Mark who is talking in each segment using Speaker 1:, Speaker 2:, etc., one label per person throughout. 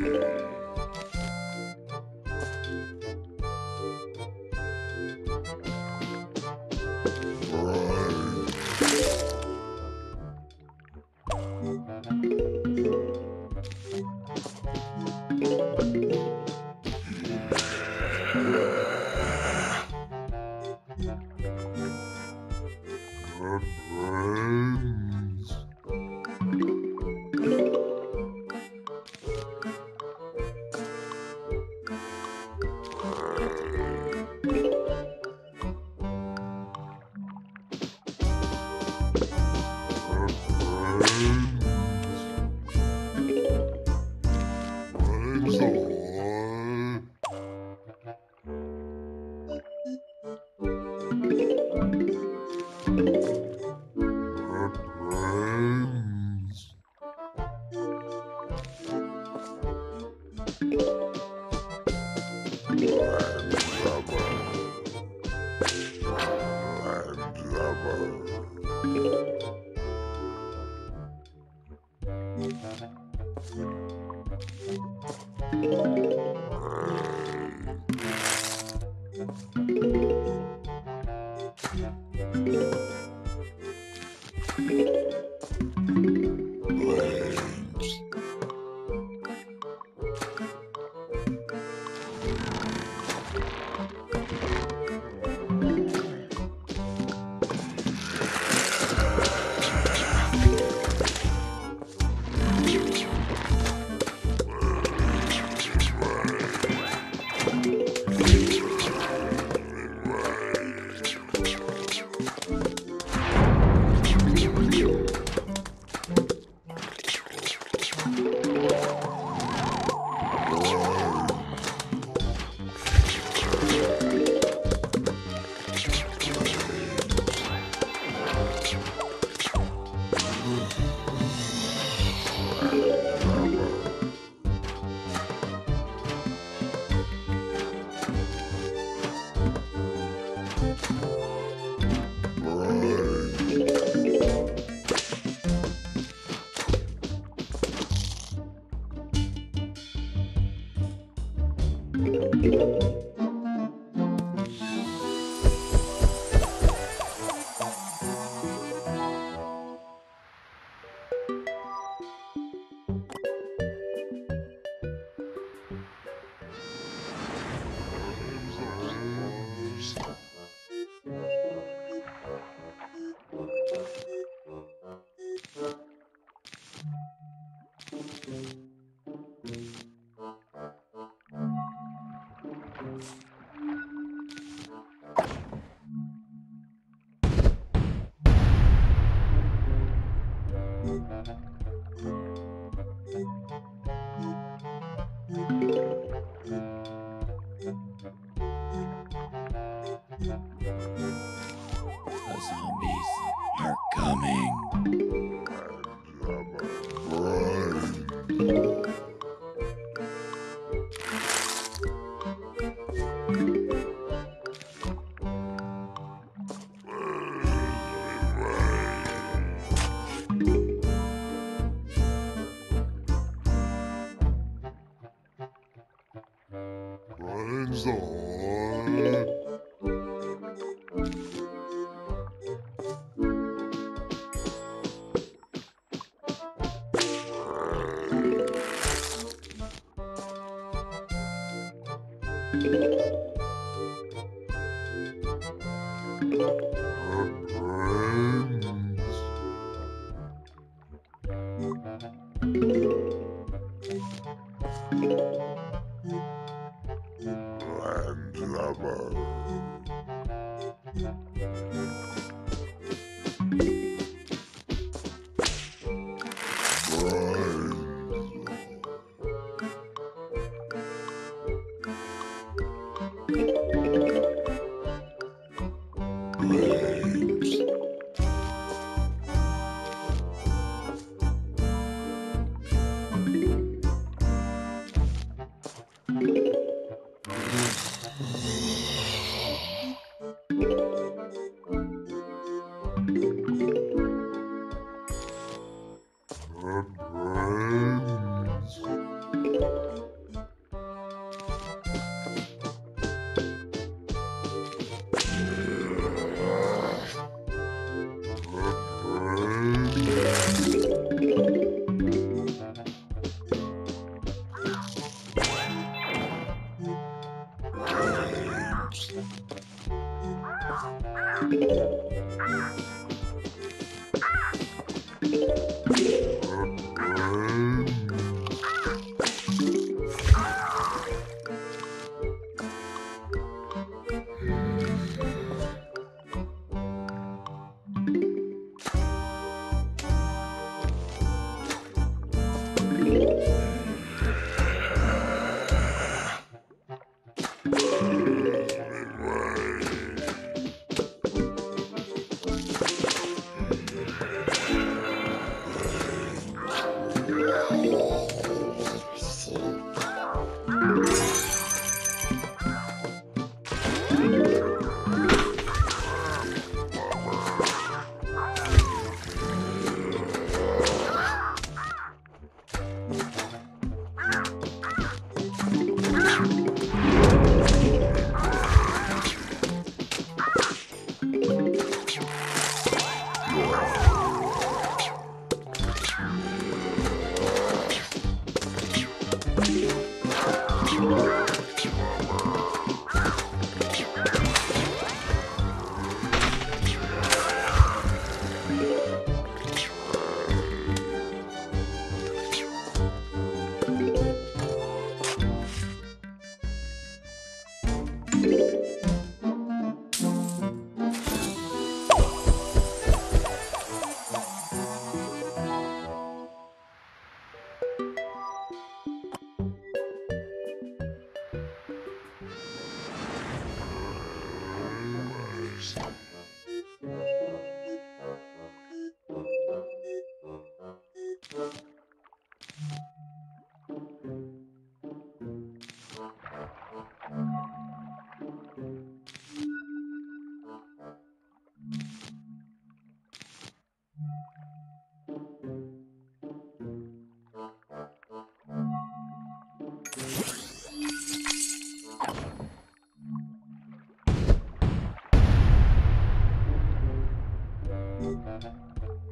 Speaker 1: Good brain. Música The zombies are coming.
Speaker 2: Ryan's the
Speaker 1: The zombies are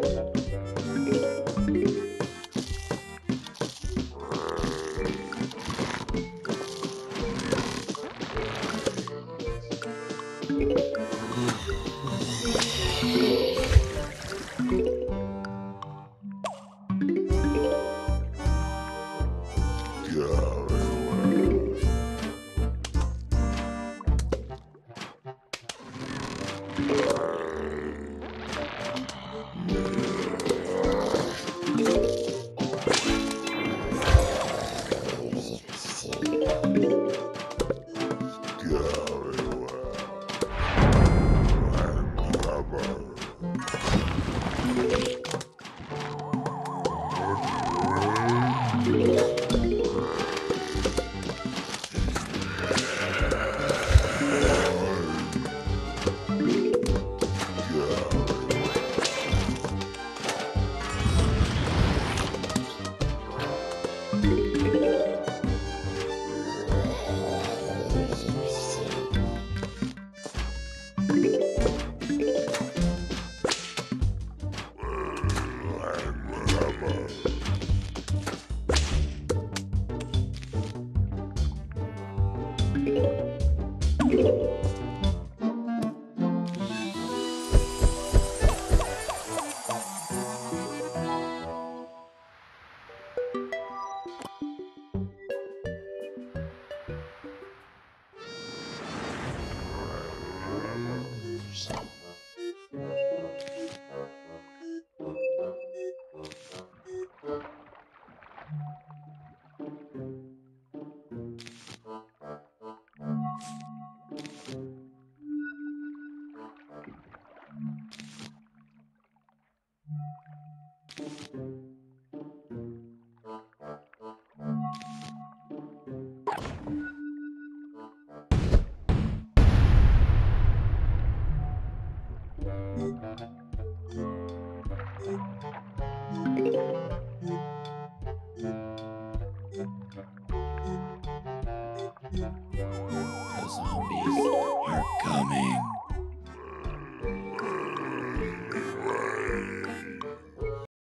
Speaker 1: The zombies are coming.